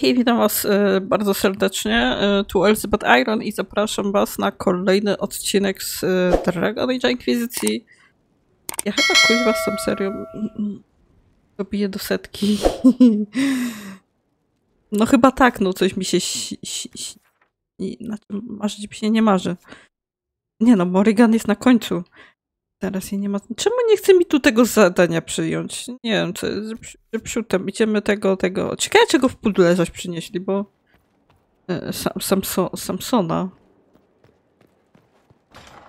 Hej, witam was e, bardzo serdecznie. E, tu Elizabeth Iron i zapraszam was na kolejny odcinek z e, Dragon Age Inkwizycji. Ja chyba kuźwa z tą serią dobiję do setki. No chyba tak, no coś mi się si, i- znaczy, marzyć mi się nie marzy. Nie no, Morrigan jest na końcu. Teraz jej nie ma. Czemu nie chce mi tu tego zadania przyjąć? Nie wiem, co jest zepsutem. Idziemy tego, tego. Ciekawe, czego w pudle zaś przynieśli, bo. e, Sam, Samso, Samsona.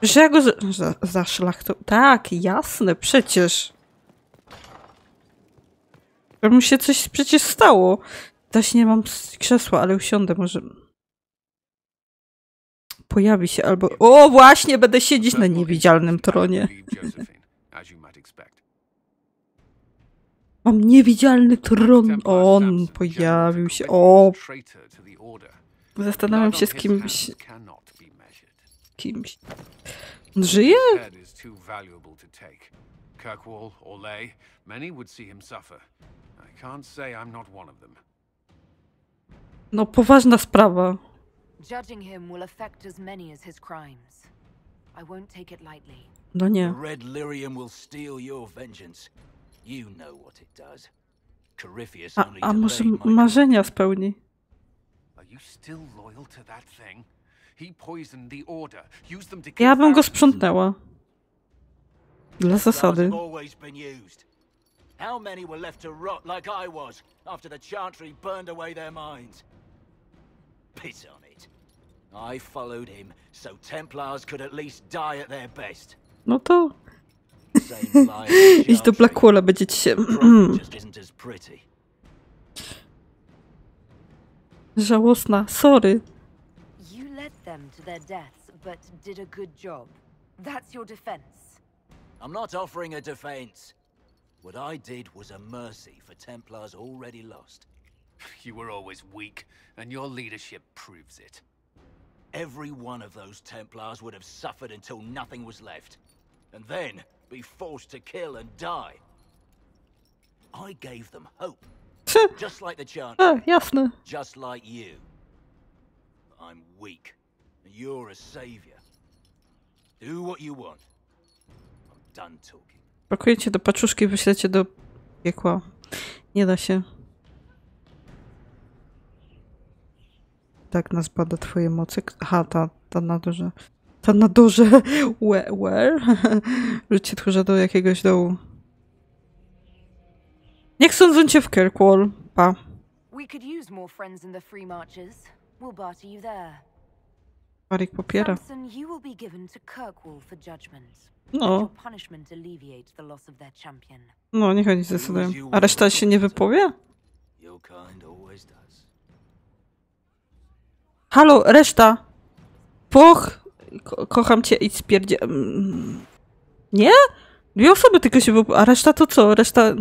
Że ja go za, za. Tak, jasne, przecież. Mu się coś przecież stało. Też nie mam krzesła, ale usiądę może. Pojawi się albo. O, właśnie, będę siedzieć na niewidzialnym tronie. Mam niewidzialny tron. On pojawił się. O, zastanawiam się z kimś. kimś. On żyje? Kirkwall, many would see him suffer. I can't say I'm not one of them. No, poważna sprawa. Judging him will affect as many as his crimes. I won't take it lightly. No nie. The Red Lyrium will steal your vengeance. You know what it does. Corypheus A, only a może delayed my marzenia spełni? Are you still loyal to that thing? He poisoned the Order, used them to kill Ja bym go sprzątnęła. Dla zasady. always been used. How many were left to rot like I was after the Chantry burned away their minds? Piss on it. I followed him so Templars could at least die at their best. No to Same lie as idź do Chantry. Blackwalla, będziecie się... Profit just isn't as pretty. Żałosna, sorry. You led them to their deaths, but did a good job. That's your defense. I'm not offering a defense. What I did was a mercy for Templars already lost. You were always weak, and your leadership proves it. Every one of those Templars would have suffered until nothing was left, and then be forced to kill and die. I gave them hope, just like the chant, Oh, jasne. just like you. I'm weak, and you're a savior. Do what you want. I'm done talking. Pakujecie do paczuszki, wyślecie do piekła. Nie da się. Tak nas bada twoje mocy. Aha, ta, ta na dole. Ta na dole. Where? where? Rzućcie tchórze do jakiegoś dołu. Niech sądzą cię w Kirkwall. Pa. We could use more friends in the Free Marches. We'll barter you there. Marik popiera. Samson, you will be given to Kirkwall for judgment. No, punishment alleviate the loss of their champion. no, niech oni zdecydują. A reszta się nie wypowie? Your kind always does. Halo, reszta! Poch! Ko kocham cię i spierdzie... Mm. Nie? Dwie osoby tylko się. A reszta to co? Reszta...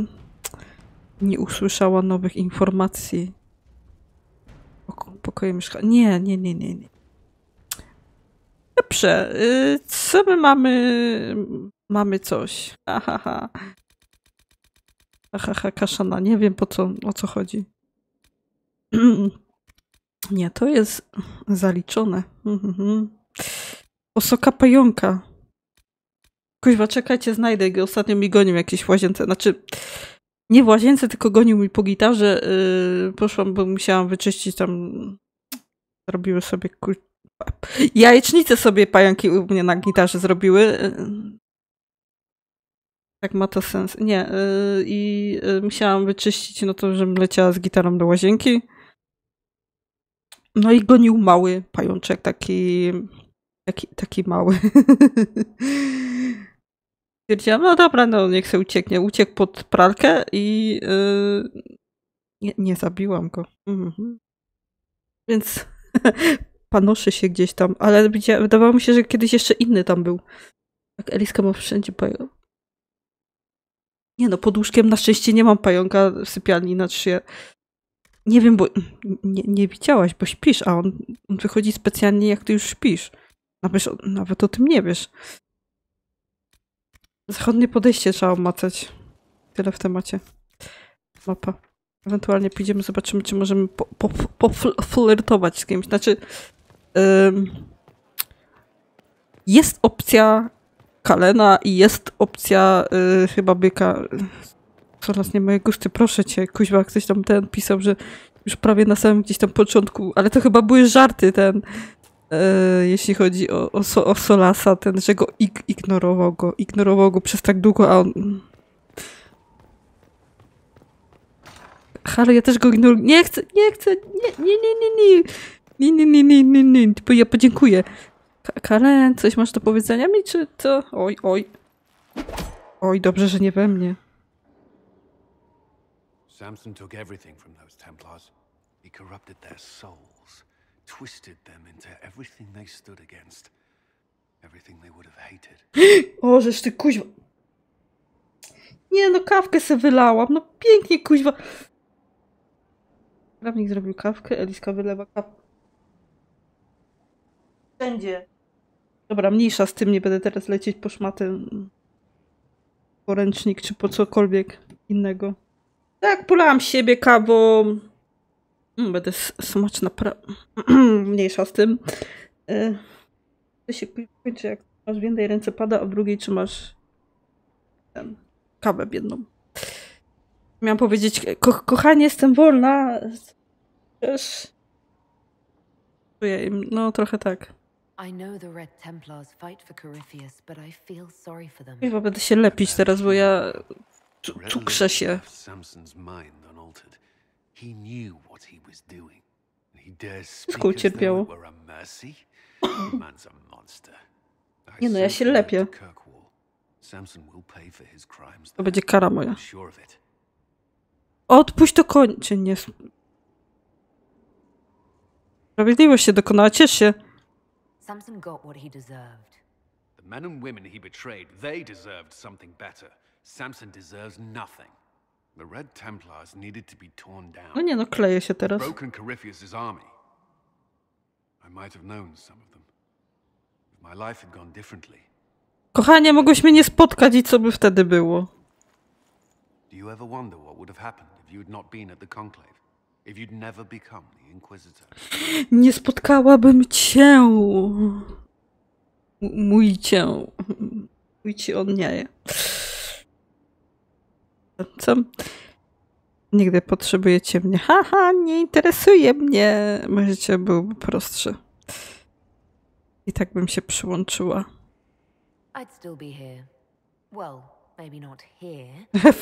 Nie usłyszała nowych informacji. Poko pokoje mieszka... Nie, nie, nie, nie, nie. Dobrze. Y co my mamy? Mamy coś. Ahaha. Ha. Ahaha, kaszana. Nie wiem po co, o co chodzi. Nie, to jest zaliczone. Mhm. Osoka pająka. Kuźwa, czekajcie, znajdę go. Ostatnio mi gonił jakieś w łazience. Znaczy, nie w łazience, tylko gonił mi po gitarze. Yy, poszłam, bo musiałam wyczyścić tam. Zrobiły sobie kur... Jajecznice sobie pająki u mnie na gitarze zrobiły. Yy, Tak ma to sens. Nie. Yy, I yy, musiałam wyczyścić, no to, żebym leciała z gitarą do łazienki. No i gonił mały pajączek, taki, taki, taki mały. Stwierdziłam, no dobra, no niech się ucieknie. Uciekł pod pralkę i yy, nie, nie zabiłam go. Mhm. Więc panoszy się gdzieś tam, ale wydawało mi się, że kiedyś jeszcze inny tam był. Tak, Eliska ma wszędzie pająk. Nie no, pod łóżkiem na szczęście nie mam pająka w sypialni na trzy. Nie wiem, bo nie, nie widziałaś, bo śpisz, a on, on wychodzi specjalnie jak ty już śpisz. Nawet, nawet o tym nie wiesz. Zachodnie podejście trzeba omacać. Tyle w temacie. Mapa. Ewentualnie pójdziemy, zobaczymy, czy możemy po, po, poflirtować z kimś. Znaczy, ym, jest opcja Kalena i jest opcja y, chyba byka. Coraz nie moje gusty, proszę cię, kuźwa, ktoś tam ten pisał, że już prawie na samym gdzieś tam początku, ale to chyba były żarty ten, e, jeśli chodzi o, o, o Solasa, ten, że go ig ignorował go, ignorował go przez tak długo, a on... Ale ja też go ignoruję. Nie chcę, nie chcę, nie, nie, nie, nie, nie. Nie, nie, nie, nie, nie, nie. Ja podziękuję. Ka- Karen, coś masz do powiedzenia mi, czy to... Oj, oj. Oj, dobrze, że nie we mnie. Samson took everything from those Templars. He corrupted their souls, twisted them into everything they stood against, everything they would have hated. O, żeż ty kuźwa. Nie no, kawkę se wylałam. No pięknie, kuźwa. Prawnik zrobił kawkę, Eliska wylewa kawkę. Wszędzie. Dobra, mniejsza z tym, nie będę teraz lecieć po szmatę. Poręcznik, czy po cokolwiek innego. Tak, polałam siebie kawą. Mm, Będę smaczna pra... Mniejsza z tym. E, To się kończy, jak masz w jednej ręce pada, a w drugiej trzymasz ten, kawę biedną. Miałam powiedzieć, ko kochanie, jestem wolna. Też... Czuję im, no trochę tak. Chyba będę się lepić teraz, bo ja cukrze się. monster. I Nie no, ja się lepię. to będzie kara moja. Odpuść to kończy, nie. Sprawiedliwość się dokonała, ciesz się. Samson got what he deserved. The men and women he betrayed, they deserved something better. Samson deserves nothing. The Red Templars needed to be torn down. No nie no, kleję się teraz. broken Corypheus' army. I might have known some of them. If my life had gone differently, Kochanie, mogłeś mnie nie spotkać i co by wtedy było? do you ever wonder what would have happened if you had not been at the Conclave? If you'd never become the Inquisitor? Nie spotkałabym cię. M- Mój cię. Mój ci on nie. Co? Nigdy potrzebujecie mnie. Haha, nie interesuje mnie. Moje życie byłoby prostsze. I tak bym się przyłączyła. I'd still be here. Well, maybe not here,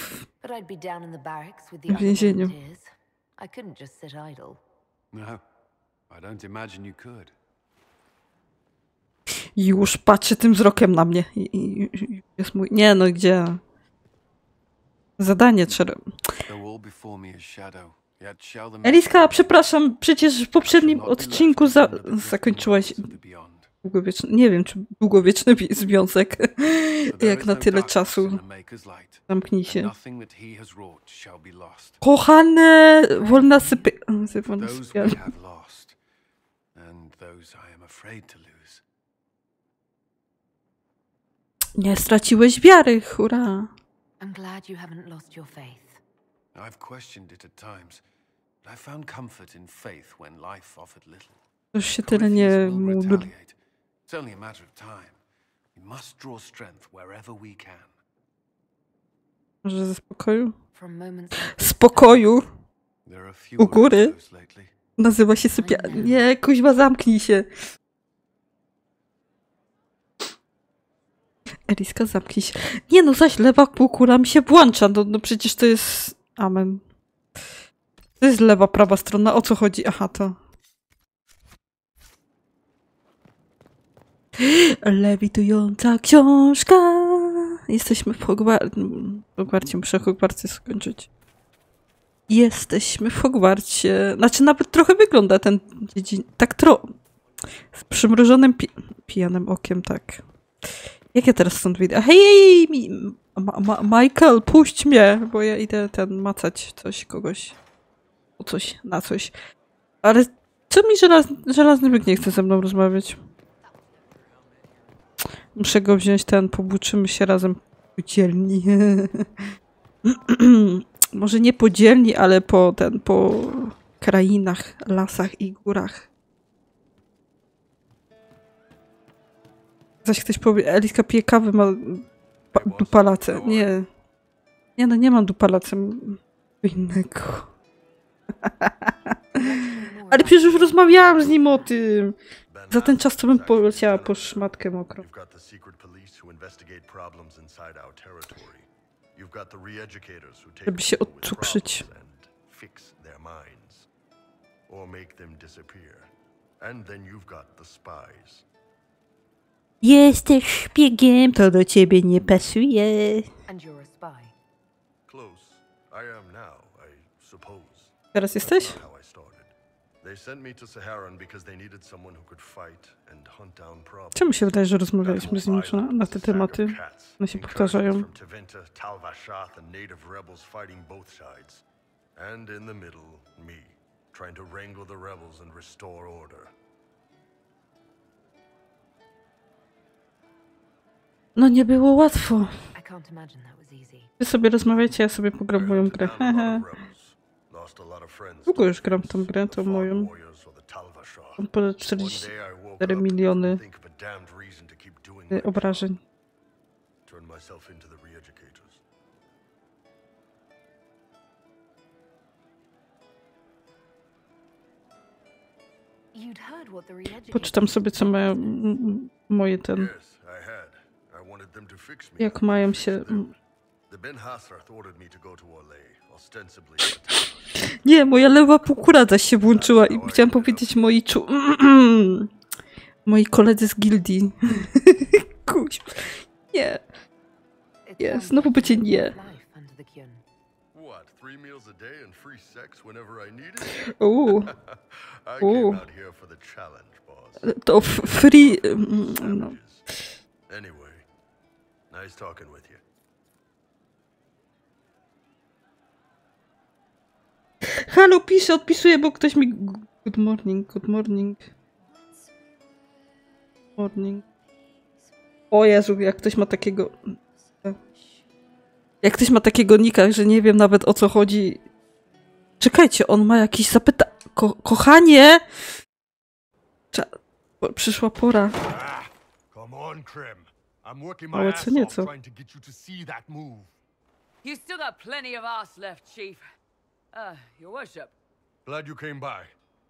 but I'd be down in the barracks with the other volunteers. I couldn't just sit idle. No, I don't imagine you could. Już patrzy tym wzrokiem na mnie. I, i, i jest mój. Nie no, gdzie? Zadanie trzeba. Though all before me is shadow, yet shall the Eliska, przepraszam, przecież w poprzednim odcinku za, zakończyłaś długowieczny, nie wiem, czy długowieczny wi- związek, jak na tyle czasu. Zamknij się. Kochane, wolna sypy... Wolna sypialnia. Nie straciłeś wiary, hurra. I'm glad you haven't lost your faith. I've questioned it at times, but I found comfort in faith when life offered little. Już się tyle nie. It's only a matter of time. We must draw strength wherever we can. Może ze spokoju? Spokoju. U góry? Nazywa się sypialnia. Nie, kuźma, zamknij się. Eliska, zamknij się. Nie no, zaś lewa półkula mi się włącza. No, no przecież to jest... Amen. To jest lewa, prawa strona. O co chodzi? Aha, to... Lewitująca książka. Jesteśmy w Hogwarcie. Hogwarcie, muszę Hogwarcie skończyć. Jesteśmy w Hogwarcie. Znaczy nawet trochę wygląda ten dziedzin... Tak tro... Z przymrużonym pi... pijanym okiem, tak. Jak ja teraz stąd wyjdę? Hej, hej, mi... Ma, ma, Michael, puść mnie, bo ja idę ten macać coś, kogoś. O coś, na coś. Ale co mi żelaz... żelazny byk nie chce ze mną rozmawiać? Muszę go wziąć ten, pobłóczymy się razem w dzielni. może nie po dzielni, ale po ten, po krainach, lasach i górach. Zaś ktoś powie, Eliska pije kawę, ma pa, dupalacę. Nie. Nie no, nie mam dupalacę. Innego. Ale przecież już rozmawiałam z nim o tym. Za ten czas to bym poleciała po szmatkę mokrą. Żeby się odcukrzyć. Or make them disappear. And then you've got the spies. Jesteś szpiegiem, to do ciebie nie pasuje. And you're a spy. Close. I am now, I suppose. Teraz jesteś? That's not how I started. They sent me to Saharan because they needed someone who could fight and hunt down problems. Czemu się wydaje, że rozmawialiśmy z nim na, na te tematy? One się powtarzają. From Tevinter, Talvashath, and native rebels fighting both sides. And in the middle, me, trying to wrangle the rebels and restore order. No nie było łatwo. Wy sobie rozmawiajcie, ja sobie pogram moją grę. Długo już gram tą grę, tą moją. Mam ponad One 44 day I woke up miliony y, obrażeń. Poczytam sobie, co mają m- m- moje ten... Yes, I had. I wanted them to fix me. Jak mają się... Nie, moja lewa półkura zaś się włączyła i chciałam powiedzieć moi czu... Moi koledzy z gildii. Kuś. Nie. Sounds znowu będzie nie. Uuu, boss. to free... mm, No. Anyway, nice talking with you. Halo, piszę, odpisuję, bo ktoś mi... Good morning, good morning. Morning. O Jezu, jak ktoś ma takiego... Jak ktoś ma takiego nika, że nie wiem nawet o co chodzi. Czekajcie, on ma jakieś zapyta... Ko kochanie! Cza... Przyszła pora. Ah, come on, Krim. I'm working my Ale ass co off nieco. trying to get you to see that move. You still got plenty of ass left, Chief. Uh, your worship. Glad you came by.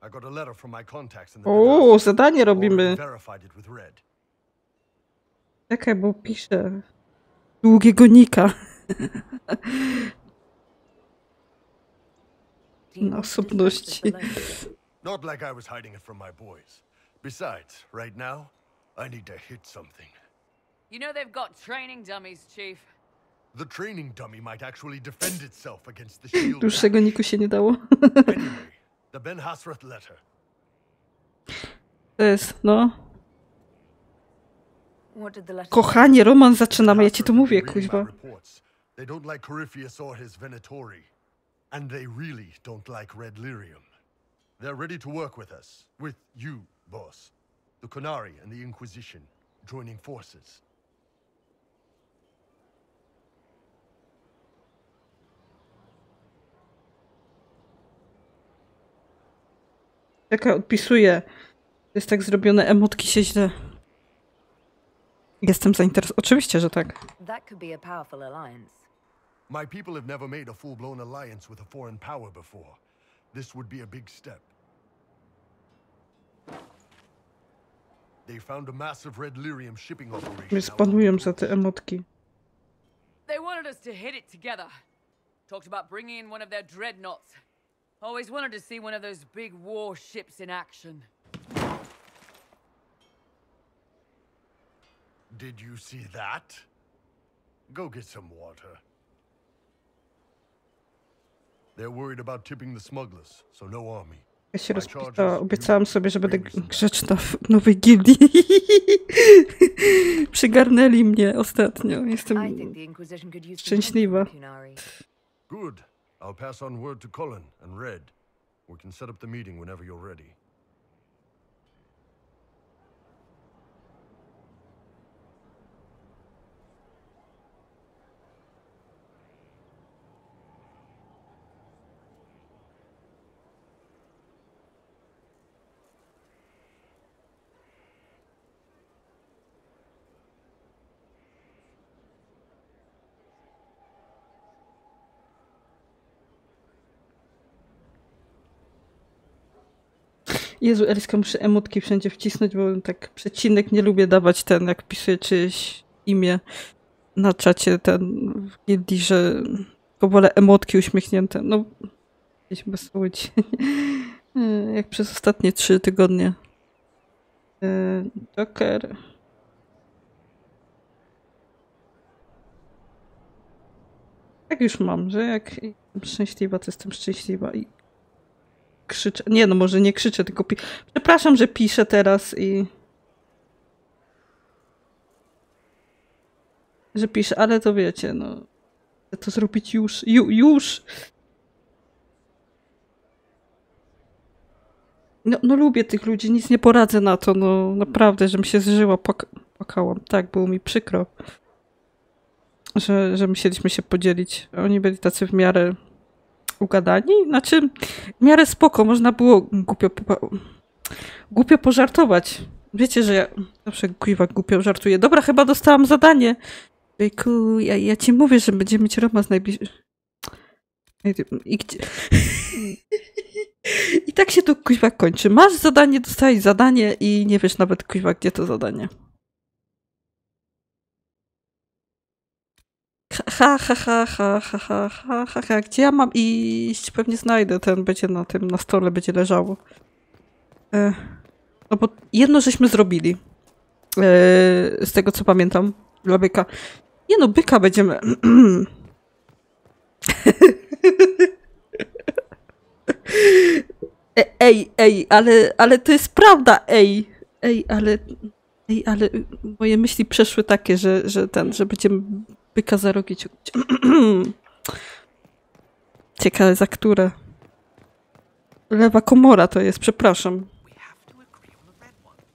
I got a letter from my contacts in the O, Benassi. zadanie Already robimy. verified it with Red. Czekaj, bo piszę. Długiego nika. Na want to discuss osobności. Not like I was hiding it from my boys. Besides, right now, I need to hit something. You know they've got training dummies, Chief. The training dummy might actually defend itself against the shield. Dłuższego niku się nie dało. anyway, the Ben Hasrath letter. To jest, no. What did the letter Kochanie, romans zaczynamy, ja ci to mówię, reports. They don't like Corypheus or his Venatori. And they really don't like Red Lyrium. They're ready to work with us. With you, boss. The Conari and the Inquisition joining forces. Czekaj, odpisuję. To jest tak zrobione, emotki się źle. Jestem zainteresowany. Oczywiście, że tak. That could be a powerful alliance. My people have never made a full-blown alliance with a foreign power before. This would be a big step. They found a massive Red Lyrium shipping operation. Za te emotki. They wanted us to hit it together. Talked about bringing in one of their dreadnoughts. Always wanted to see one of those big warships in action. Did you see that? Go get some water. They're worried about tipping the smugglers, so no army. Ja się rozpisała. Obiecałam sobie, że będę grzeczna w nowej gildii. Przygarnęli mnie ostatnio. I Jestem... think the Inquisition could use some help Szczęśliwa. from the Kunari. Good. I'll pass on word to Cullen and Red. We can set up the meeting whenever you're ready. Jezu, Eliska, muszę emotki wszędzie wcisnąć, bo tak przecinek nie lubię dawać ten, jak pisuję czyjeś imię na czacie ten w gildii, że tylko wolę emotki uśmiechnięte. No, gdzieś bez łudzi. jak przez ostatnie trzy tygodnie. E, Joker. Tak już mam, że jak jestem szczęśliwa, to jestem szczęśliwa i krzyczę. Nie, no może nie krzyczę, tylko pi- przepraszam, że piszę teraz i że piszę, ale to wiecie, no to zrobić już, ju, już. No, no lubię tych ludzi, nic nie poradzę na to, no naprawdę, żebym się zżyła, płak płakałam. Tak, było mi przykro, że, że musieliśmy się podzielić. Oni byli tacy w miarę ugadani, znaczy w miarę spoko, można było głupio, głupio pożartować. Wiecie, że ja zawsze kuiwa głupio żartuję. Dobra, chyba dostałam zadanie. Ejku, ja, ja ci mówię, że będziemy mieć romans najbliższy. I gdzie... I tak się to kuźwa kończy. Masz zadanie, dostałeś zadanie i nie wiesz nawet kuźwa, gdzie to zadanie. Ha, ha, ha, ha, ha, ha, ha, ha, ha. Gdzie ja mam iść? Pewnie znajdę. Ten będzie na tym, na stole będzie leżało. E, no bo jedno żeśmy zrobili. E, z tego, co pamiętam. Dla byka. Nie no, byka będziemy... E- Ej, ej, ale, ale to jest prawda, ej. Ej, ale... Ej, ale moje myśli przeszły takie, że, że ten, że będziemy byka za rogi ciągnąć. Ciekawe, za które. Lewa komora to jest, przepraszam.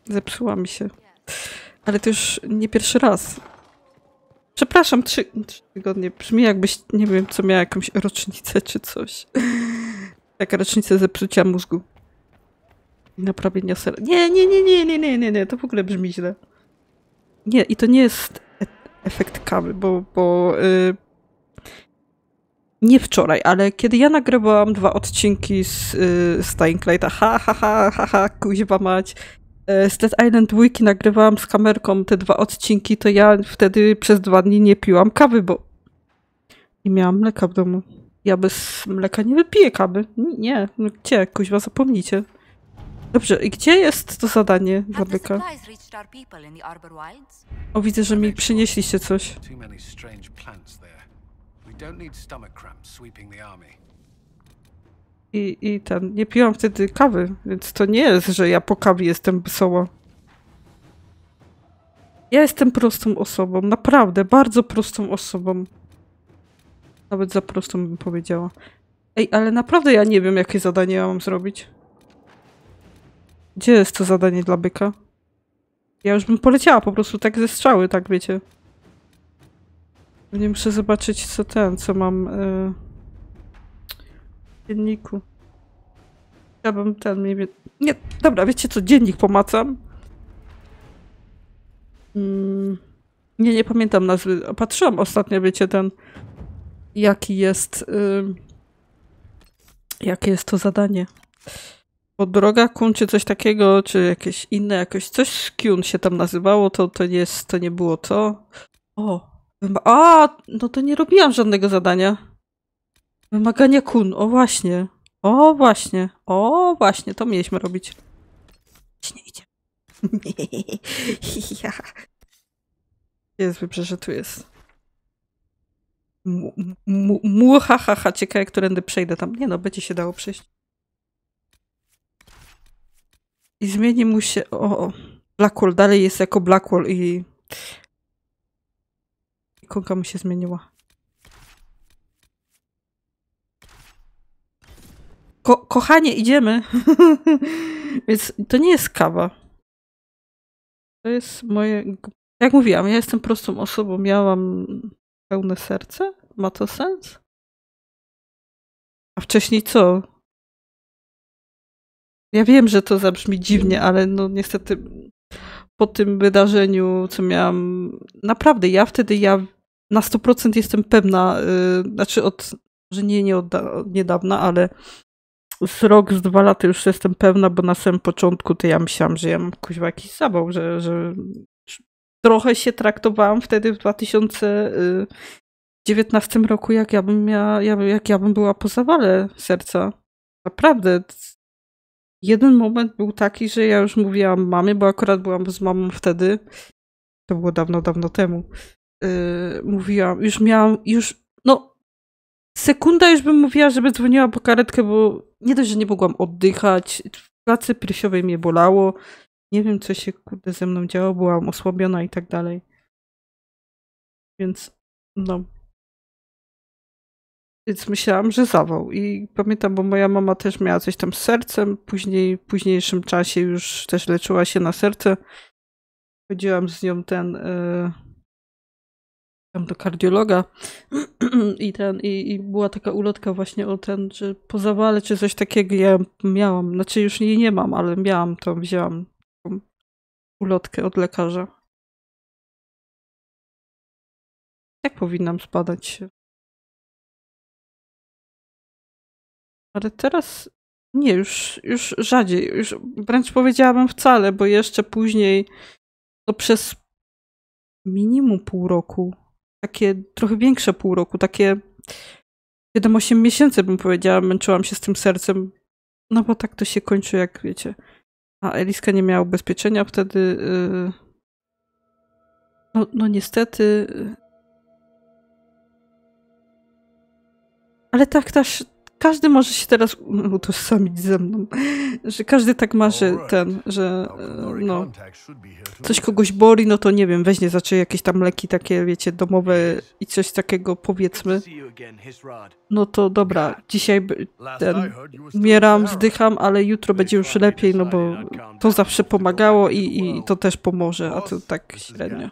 Zepsuła mi się. Ale to już nie pierwszy raz. Przepraszam, trzy, trzy tygodnie. Brzmi jakbyś, nie wiem, co miała jakąś rocznicę czy coś. Taka rocznica zepsucia mózgu. Naprawienia serca. Nie, nie, nie, nie, nie, nie, nie, nie, to w ogóle brzmi źle. Nie, i to nie jest efekt kawy, bo, bo y nie wczoraj, ale kiedy ja nagrywałam dwa odcinki z, y, z Lighta, ha, ha, ha, ha, ha, kuźwa mać, e, z Dead Island Wiki nagrywałam z kamerką te dwa odcinki, to ja wtedy przez dwa dni nie piłam kawy, bo nie miałam mleka w domu. Ja bez mleka nie wypiję kawy. Nie, no gdzie, kuźwa, zapomnijcie. Dobrze, i gdzie jest to zadanie dla byka? O, widzę, że mi przynieśliście coś. I, I ten, nie piłam wtedy kawy, więc to nie jest, że ja po kawie jestem wesoła. Ja jestem prostą osobą, naprawdę, bardzo prostą osobą. Nawet za prostą bym powiedziała. Ej, ale naprawdę ja nie wiem, jakie zadanie ja mam zrobić. Gdzie jest to zadanie dla byka? Ja już bym poleciała po prostu tak ze strzały, tak wiecie. Nie muszę zobaczyć, co ten, co mam... Yy w dzienniku. Chciałabym ten mniej więcej... Nie, dobra, wiecie co, dziennik pomacam. Mm, nie, nie pamiętam nazwy. Patrzyłam ostatnio, wiecie, ten... Jaki jest... ym, jakie jest to zadanie. Bo droga kun, czy coś takiego, czy jakieś inne, jakoś coś z się tam nazywało, to, to, nie jest, to nie było to. O, a, no to nie robiłam żadnego zadania. Wymagania kun, o właśnie. O właśnie. O właśnie, to mieliśmy robić. Właśnie idzie. Jest wybrzeże, tu jest. Mu, mu, mu, ha, ha, ha, ciekawe, którędy przejdę tam. Nie no, będzie się dało przejść. I zmieni mu się, o, Blackwall dalej jest jako Blackwall i ikonka mu się zmieniła. Ko kochanie, idziemy. Więc to nie jest kawa. To jest moje. Jak mówiłam, ja jestem prostą osobą. Miałam pełne serce. Ma to sens? A wcześniej co? Ja wiem, że to zabrzmi dziwnie, ale no niestety po tym wydarzeniu, co miałam. Naprawdę, ja wtedy ja na 100% jestem pewna, yy, znaczy od, że nie, nie od, od niedawna, ale z rok, z dwa lata już jestem pewna, bo na samym początku to ja myślałam, że ja mam kuźwa jakiś zawał, że, że trochę się traktowałam wtedy w 2019 roku, jak ja bym miała, jak ja bym była po zawale serca. Naprawdę. Jeden moment był taki, że ja już mówiłam mamie, bo akurat byłam z mamą wtedy. To było dawno, dawno temu. Yy, mówiłam, już miałam, już, no, sekunda już bym mówiła, żeby dzwoniła po karetkę, bo nie dość, że nie mogłam oddychać, w pracy piersiowej mnie bolało, nie wiem, co się kurde ze mną działo, byłam osłabiona i tak dalej. Więc, no. Więc myślałam, że zawał. I pamiętam, bo moja mama też miała coś tam z sercem. Później, w późniejszym czasie już też leczyła się na serce. Chodziłam z nią ten. Yy, tam do kardiologa i ten, i, i, była taka ulotka właśnie o ten, że po zawale czy coś takiego ja miałam, znaczy już jej nie mam, ale miałam to, wzięłam taką ulotkę od lekarza. Jak powinnam spadać Ale teraz nie, już, już rzadziej, już wręcz powiedziałabym wcale, bo jeszcze później, no przez minimum pół roku, takie trochę większe pół roku, takie 7-8 miesięcy bym powiedziała, męczyłam się z tym sercem, no bo tak to się kończy, jak wiecie. A Eliska nie miała ubezpieczenia wtedy. Yy... No, no niestety. Y, ale tak też każdy może się teraz utożsamić ze mną, że każdy tak ma, że ten, że no, coś kogoś boli, no to nie wiem, weźmie zacznie jakieś tam leki takie, wiecie, domowe i coś takiego powiedzmy. No to dobra, dzisiaj ten, umieram, zdycham, ale jutro będzie już lepiej, no bo to zawsze pomagało i, i to też pomoże, a to tak średnio.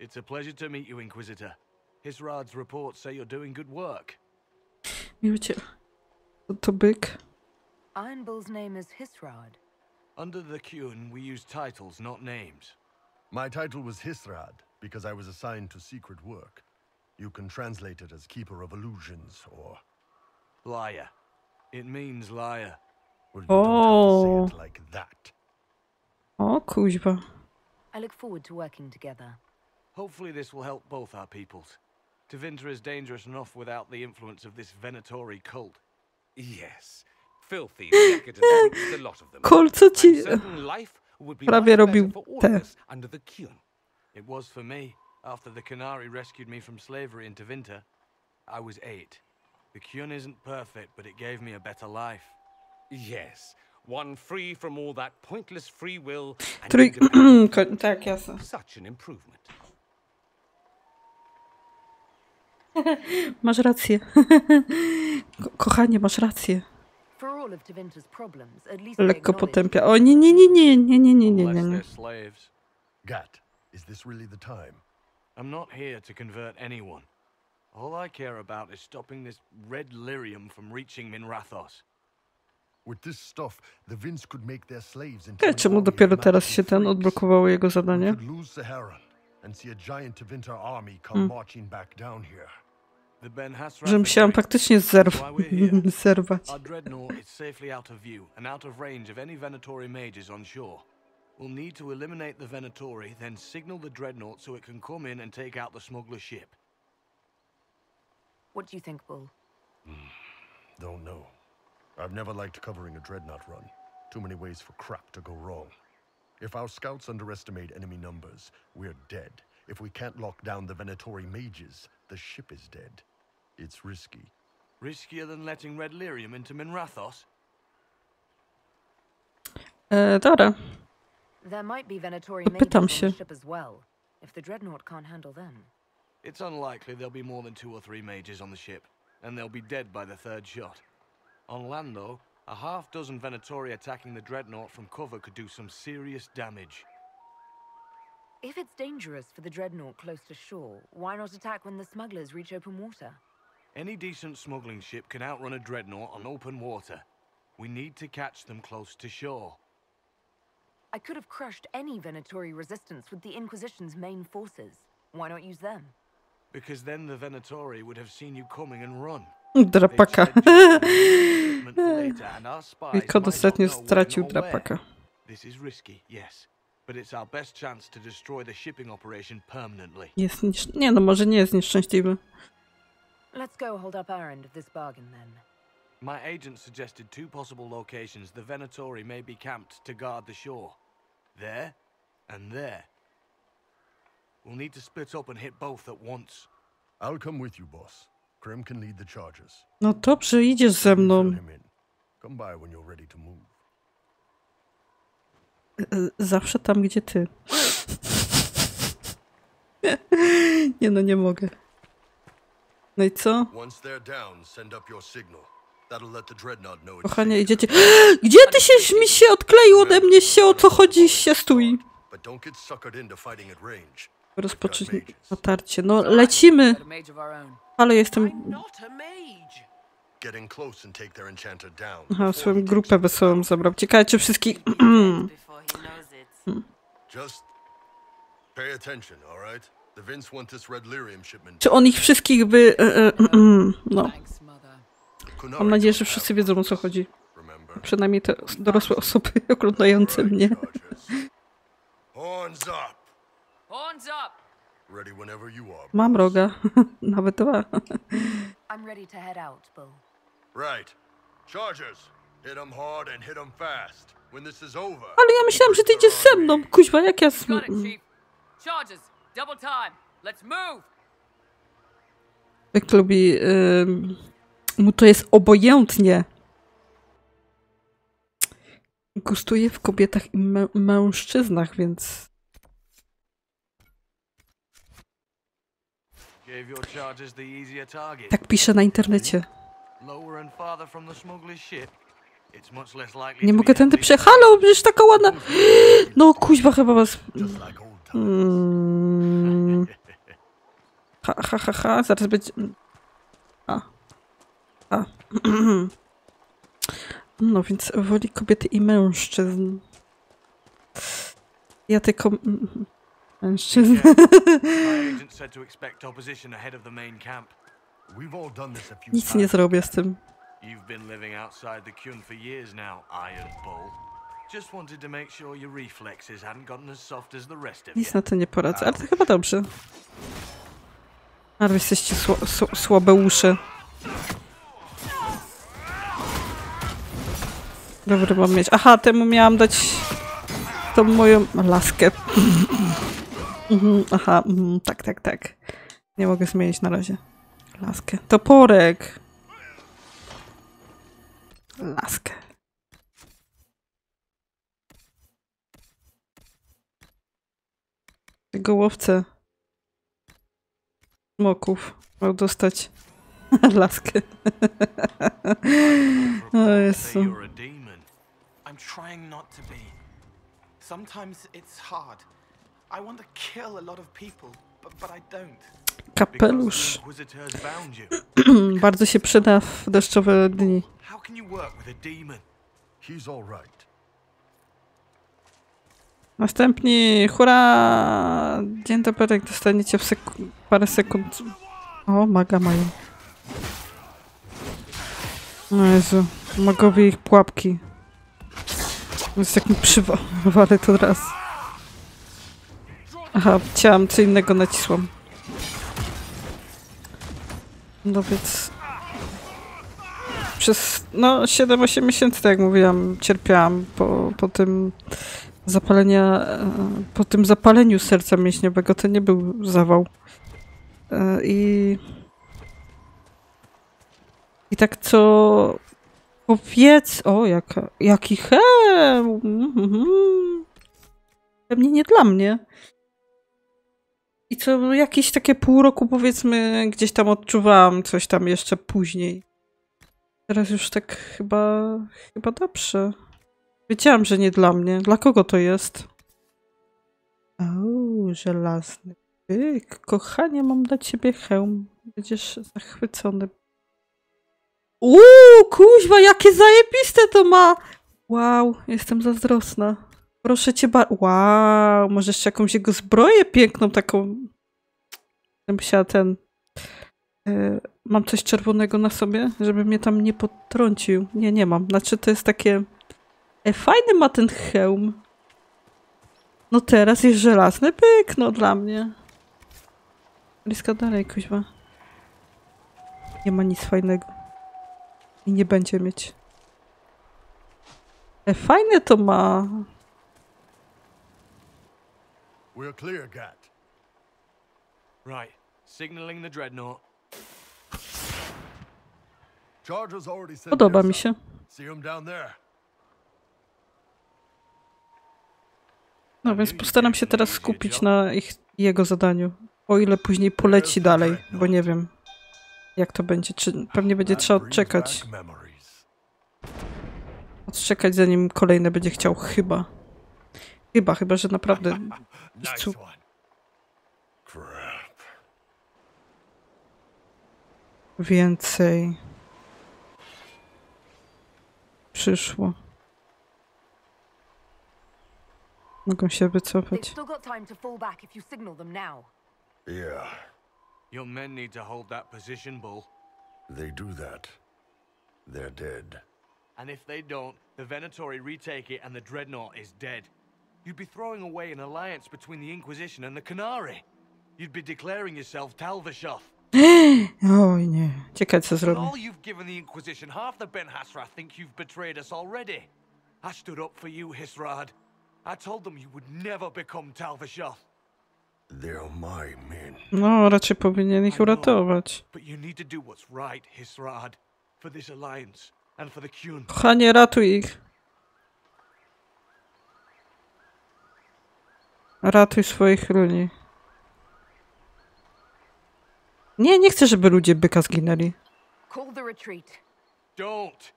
It's a pleasure to meet you, Inquisitor. Hisrad's reports say you're doing good work. Miłucie. To, to byk. Iron Bull's name is Hisrad. Under the Kyun, we use titles, not names. My title was Hisrad because I was assigned to secret work. You can translate it as Keeper of Illusions or... Liar. It means liar. Well, you oh. don't have to say it oh. like that. Oh, kuźwa. I look forward to working together. Hopefully this will help both our peoples. Tevinter is dangerous enough without the influence of this Venatori cult. Yes. Filthy, decadent brutes, the lot of them. Kol, co ci prawie robił te. Under the Kyun. It was for me. After the Canary rescued me from slavery in Tevinter, I was eight. The Kyun isn't perfect, but it gave me a better life. Yes, one free from all that pointless free will and tak, jasne. Such an improvement. masz rację. Ko kochanie, masz rację. Lekko potępia. O nie, nie, nie, nie, nie, nie, nie, nie, nie, nie. Gat, is this really the time? I'm not here to convert anyone. All I care about is stopping this red lyrium from reaching Minrathos. With this stuff, the Vince could make their slaves into Czemu dopiero teraz się ten odblokowało jego zadanie? and see a giant Tevinter army come hmm. marching back down here. Że musiałam faktycznie zerw zerwać. Our safely out of view and out of range of any Venatori mages on shore. We'll need to eliminate the Venatori, then signal the dreadnought so it can come in and take out the smuggler ship. What do you think, Bull? Hmm, don't know. I've never liked covering a dreadnought run. Too many ways for crap to go wrong. If our scouts underestimate enemy numbers, we're dead. If we can't lock down the Venatori mages, the ship is dead. It's risky. Riskier than letting Red Lyrium into Minrathos? E, dobra. There might be Venatori Pytam mages się. on the ship as well, if the Dreadnought can't handle them. It's unlikely there'll be more than two or three mages on the ship, and they'll be dead by the third shot. On land, though, a half dozen Venatori attacking the Dreadnought from cover could do some serious damage. If it's dangerous for the Dreadnought close to shore, why not attack when the smugglers reach open water? Any decent smuggling ship can outrun a Dreadnought on open water. We need to catch them close to shore. I could have crushed any Venatori resistance with the Inquisition's main forces. Why not use them? Because then the Venatori would have seen you coming and run. Drapaka. Equipment for later, and our spies I kod might ostatnio not know when stracił drapaka. This is risky, yes, but it's our best chance to destroy the shipping operation permanently. Jest niesz... Nie no, może nie jest nieszczęśliwy. Let's go hold up our end of this bargain then. My agent suggested two possible locations the Venatori may be camped to guard the shore. There and there. We'll need to split up and hit both at once. I'll come with you, boss. Krim can lead the charges. No dobrze, idziesz ze mną. Come by when you're ready to move. E, Zawsze tam, gdzie ty. Nie no, nie mogę. No i co? Kochanie, idziecie... Gdzie ty się mi się odkleił ode mnie się? O co chodzi? Się stój. Rozpocząć natarcie. No, lecimy. Ale jestem... Aha, swoją grupę wesołą zabrał. Ciekawe, czy wszystkich... Just pay attention, all Czy on ich wszystkich by... e, e, No, Thanks, mother. Kunari mam nadzieję, że wszyscy wiedzą, o co chodzi. Przynajmniej te dorosłe osoby oglądające mnie. chargers. Mam roga. Nawet dwa. I'm ready to head out, Bull. Right. Chargers, hit them hard and hit them fast. When this is over. Ale ja myślałam, że ty idziesz ze mną. Kuźwa, jak ja... Charges, double time. Let's move. Jak lubi... ym, mu to jest obojętnie. Gustuje w kobietach i mę mężczyznach, więc... Tak pisze na internecie. Lower and farther from the smuggler's ship. Nie mogę tędy przejechać. Halo, przecież taka ładna... No kuźwa, chyba was... Just like old times. Mm. Ha, ha, ha, ha, zaraz będzie... A. A. No więc woli kobiety i mężczyzn. Ja tylko... Mężczyzn. Nic nie zrobię z tym. You've been living outside the Kyun for years now, Iron Bull. Just wanted to make sure your reflexes hadn't gotten as soft as the rest of you. Nic na to nie poradzę, ale to chyba dobrze. Ale jesteście sło, słabe uszy. Dobry mam mieć. Aha, temu miałam dać tą moją laskę. Mhm, Aha, mhm, tak, tak, tak. Nie mogę zmienić na razie. Laskę. Toporek. Laskę. Gołowce. Smoków. Miał dostać laskę. o Jezu. I'm trying not to be. Sometimes it's hard. I want to kill a lot of people, but, but I don't. Kapelusz. Bardzo się przyda w deszczowe dni. How can you work with a demon? He's all right. Następni, hurra! Dzień dobry, dostaniecie w seku- parę sekund. O, maga mają. O Jezu, magowie ich pułapki. Jest jak mi przywalę to raz. Aha, chciałam co innego nacisłam. No więc... Przez, no, 7-8 miesięcy, tak jak mówiłam, cierpiałam po, po tym zapalenia, e, po tym zapaleniu serca mięśniowego, to nie był zawał. E, I i tak co powiedz, o jaka, jaki hełm, mhm. pewnie nie dla mnie. I co jakieś takie pół roku powiedzmy gdzieś tam odczuwałam coś tam jeszcze później. Teraz już tak chyba, chyba dobrze. Wiedziałam, że nie dla mnie. Dla kogo to jest? O, żelazny byk. Kochanie, mam dla ciebie hełm. Będziesz zachwycony. Uuu, kuźwa, jakie zajebiste to ma! Wow, jestem zazdrosna. Proszę cię bardzo. Wow, może jeszcze jakąś jego zbroję piękną taką. Ja Musiała ten... y, mam coś czerwonego na sobie, żeby mnie tam nie potrącił. Nie, nie mam. Znaczy to jest takie... E, fajny ma ten hełm. No teraz jest żelazny pyk, no dla mnie. Bliska dalej, kuźwa. Nie ma nic fajnego. I nie będzie mieć. E, fajne to ma. We're clear, Gat. Right. Signaling the dreadnought. Podoba mi się. No więc postaram się teraz skupić na ich, jego zadaniu. O ile później poleci dalej, bo nie wiem jak to będzie. Czy pewnie będzie trzeba odczekać. Odczekać zanim kolejne będzie chciał chyba. Chyba, chyba, że naprawdę. Cu-. Więcej. Przyszło. Mogą się They've wycofać. still got time to fall back if you signal them now. Yeah, Your men need to hold that position, Bull. they do that. They're dead. And if they don't, the Venatori retake it and the dreadnought is dead. You'd be throwing away an alliance between the Inquisition and the Canary. You'd be declaring yourself Talvashoth. Oj nie. Ciekawe co zrobię. all you've given the Inquisition, half the Ben Hasra think you've betrayed us already. I stood up for you, Hisrad. I told them you would never become Talvashoth. They're my men. No, raczej powinien ich uratować. But you need to do what's right, Hisrad. For this alliance and for the Qun. Kochanie, ratuj ich. Ratuj swoich ludzi. Nie, nie chcę, żeby ludzie byka zginęli. Call the retreat. Don't!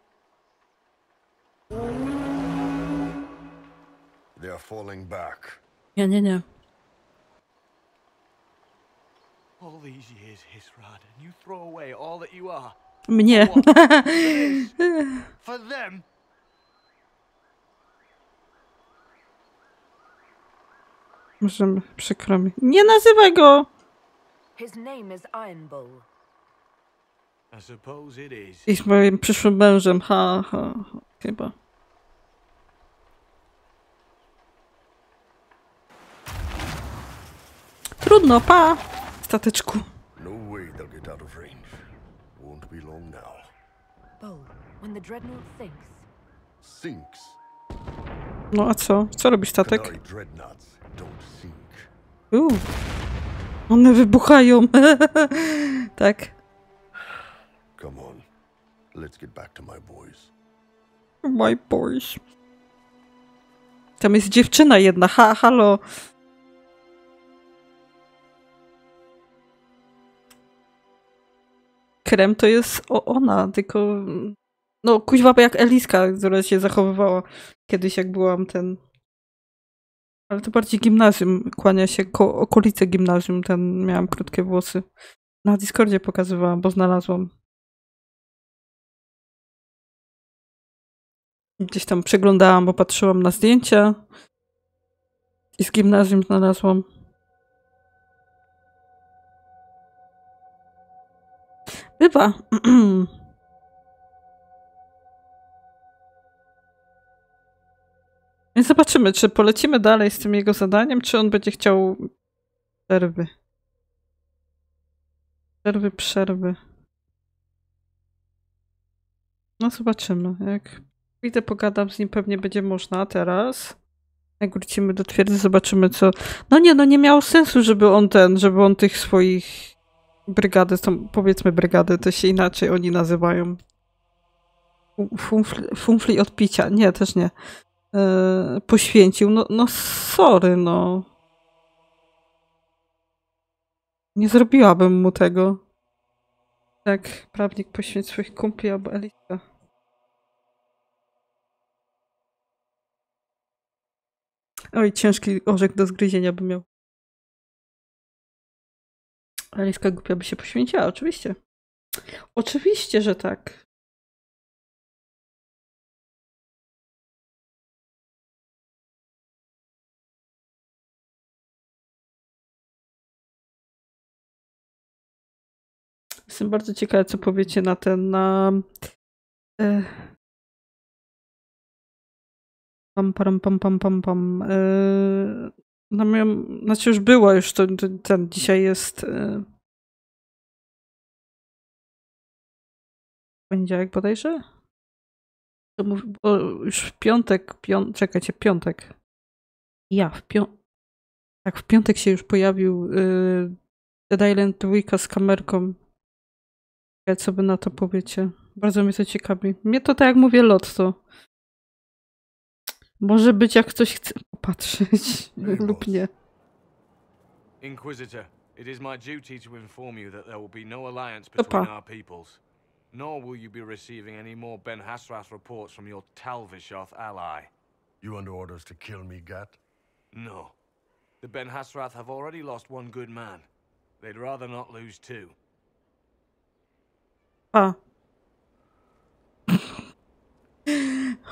They're falling back. Nie, nie, nie. All these years, Hisrad, and you throw away all that you are. Mnie. For them? Możemy, przykro mi. Nie nazywaj go! His name is Iron Bull. I suppose it is. I z moim przyszłym mężem, ha, ha, ha. chyba. Trudno, pa! Stateczku. No way they'll get out of range. Won't be long now. Bull, when the dreadnought sinks, Sinks. No a co? Co robi statek? Canary dreadnoughts don't sink. Uuu. One wybuchają. tak. Come on. Let's get back to my boys. My boys. Tam jest dziewczyna jedna. Ha, halo. Krem to jest o, ona, tylko... No, kuźwa jak Eliska, która się zachowywała kiedyś, jak byłam ten... Ale to bardziej gimnazjum, kłania się ko okolice gimnazjum, ten miałam krótkie włosy. Na Discordzie pokazywałam, bo znalazłam. Gdzieś tam przeglądałam, bo patrzyłam na zdjęcia. I z gimnazjum znalazłam. Bywa. Więc zobaczymy, czy polecimy dalej z tym jego zadaniem, czy on będzie chciał przerwy. Przerwy, przerwy. No zobaczymy. Jak Idę pogadam z nim, pewnie będzie można teraz. Jak wrócimy do twierdzy, zobaczymy co... No nie, no nie miało sensu, żeby on ten, żeby on tych swoich brygady, powiedzmy brygady, to się inaczej oni nazywają. Fu- Funfli, funfli od picia, nie, też nie. E, poświęcił, no, no sorry, no. Nie zrobiłabym mu tego. Tak, prawnik poświęć swoich kumpli albo Elisa. Oj, ciężki orzech do zgryzienia by miał. Aliska głupia by się poświęciła, oczywiście. Oczywiście, że tak. Jestem bardzo ciekawa, co powiecie na ten, na... E, pam, pam, pam, pam, pam, pam. E, na moją, znaczy już było, już to, to ten dzisiaj jest e, poniedziałek bodajże? To mów, już w piątek, pią, czekajcie, piątek. Ja, w piątek. Tak, w piątek się już pojawił y, Dead Island 2 z kamerką. Co by na to powiecie? Bardzo mnie to ciekawi. Mnie to tak jak mówię, lot to. Może być jak ktoś chce popatrzeć lub nie. Inquisitor, it is my duty to inform you that there will be no alliance between Opa. our peoples. Nor will you be receiving any more Ben Hasrath reports from your Talvishoth ally. You under orders to kill me, Gat? No. The Ben Hasrath have already lost one good man. They'd rather not lose two. A.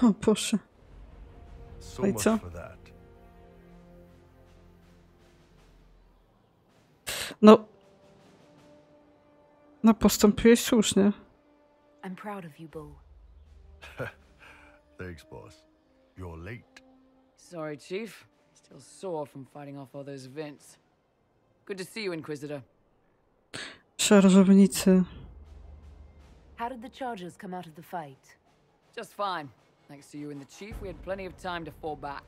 O Boże. No i co? No. No postąpiłeś słusznie. I'm proud of you, Bull. Thanks, boss. You're late. Sorry, Chief. Still sore from fighting off all those vents. Good to see you, Inquisitor. Szarżownicy. How did the Chargers come out of the fight? Just fine. Thanks to you and the Chief, we had plenty of time to fall back.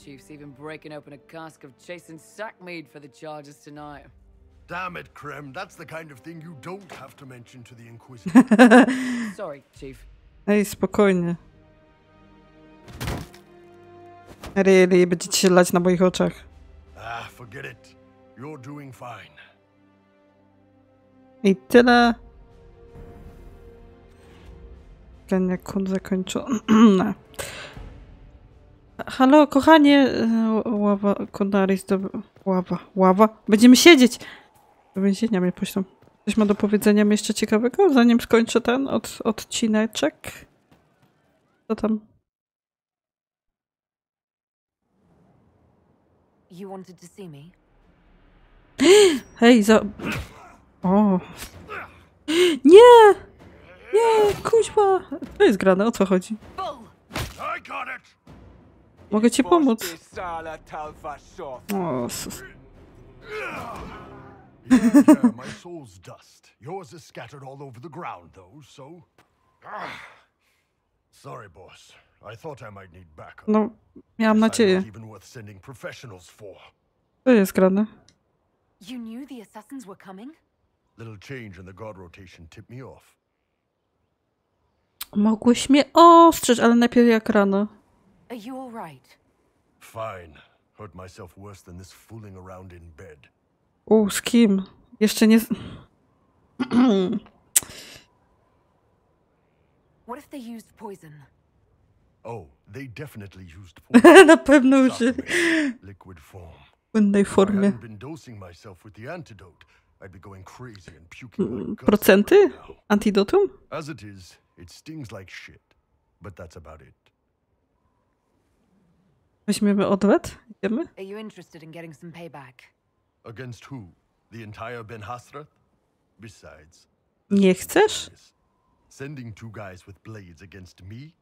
Chief's even breaking open a cask of chasing sackmead for the Chargers tonight. Damn it, Krem. That's the kind of thing you don't have to mention to the Inquisitor. Sorry, Chief. Ej, spokojnie. Really, będziecie się lać na moich oczach. ah, forget it. You're doing fine. I tyle. Ten jak kun zakończony. Halo, kochanie. e, Ława, Konaris, do... Ława, ława. Będziemy siedzieć. Do więzienia mnie poślą. Coś ma do powiedzenia mi jeszcze ciekawego, zanim skończę ten od, odcineczek? Co tam? You wanted to see me? Hej, za... O. Nie! Nie, kuźwa! To jest grane, o co chodzi? Mogę ci pomóc. O, sus. My soul's dust. Yours is scattered all over the ground, though, so. Sorry, boss. I thought I might need backup. No, miałam nadzieję. Not even worth sending professionals for. To jest grane. You knew the assassins were coming? Little change in the guard rotation tipped me off. Mogłeś mnie ostrzec, ale najpierw jak rano. Are you all right? Fine. Hurt myself worse than this fooling around in bed. U, z kim? Jeszcze nie... What if they used poison? Oh, they definitely used poison. Na pewno użyli liquid form. w innej I formie. been dosing myself with the antidote, I'd be going crazy and puking my Mm, Procenty? right now. Antidotum? As it is, it stings like shit. But that's about it. Weźmiemy odwet? Idziemy? Are you interested in getting some payback? Against who? The entire Ben Hasrath? Besides, Nie chcesz? Sending two guys with blades against me?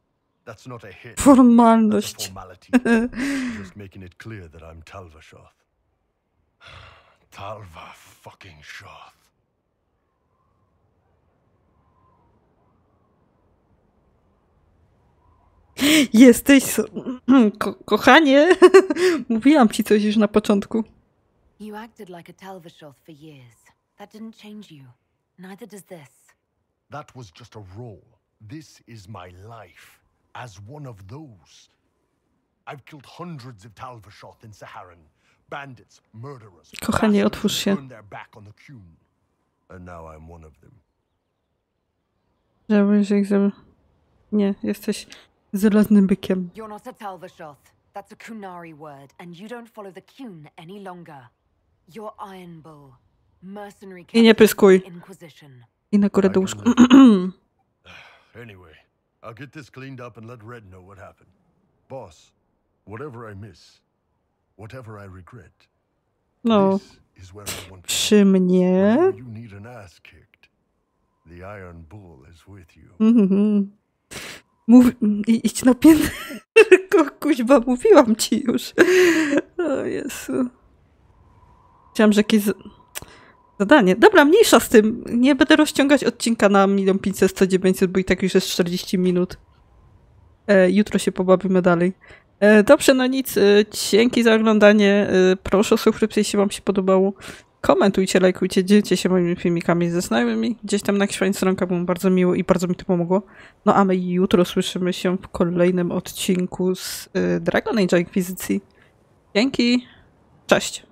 That's not a hit. That's a Formalność. formality. Just making it clear that I'm Talvashoth. Talva fucking Shoth. Jesteś... so- Ko kochanie! Mówiłam ci coś już na początku. You acted like a Talvishoth for years. That didn't change you. Neither does this. That was just a role. This is my life. As one of those. I've killed hundreds of Talvashoth in Saharan. Bandits, murderers. Kochanie, otwórz się. turned their back on the Qun. And now I'm one of them. Żebyś ich zem... Nie, jesteś żelaznym bykiem. You're not a Talvishoth. That's a Kunari word, and you don't follow the Kun any longer. You're Iron Bull. Mercenary I nie captain pyskuj. the Inquisition. I na górę I do łóżka. Anyway, I'll get this cleaned up and let Red know what happened. Boss, whatever I miss, whatever I regret, No, przy mnie... You. Mhm. Mów, idź na piętro. Kuźba, mówiłam ci już. O Jezu. Chciałam, że jakieś zadanie. Dobra, mniejsza z tym. Nie będę rozciągać odcinka na 1 500 100 900, bo i tak już jest 40 minut. E, jutro się pobawimy dalej. E, dobrze, no nic. E, dzięki za oglądanie. E, proszę o subskrypcję, jeśli wam się podobało. Komentujcie, lajkujcie, dzielcie się moimi filmikami ze znajomymi. Gdzieś tam na fajnych stronkach było bardzo miło i bardzo mi to pomogło. No a my jutro słyszymy się w kolejnym odcinku z Dragon Age Inkwizycji. Dzięki. Cześć.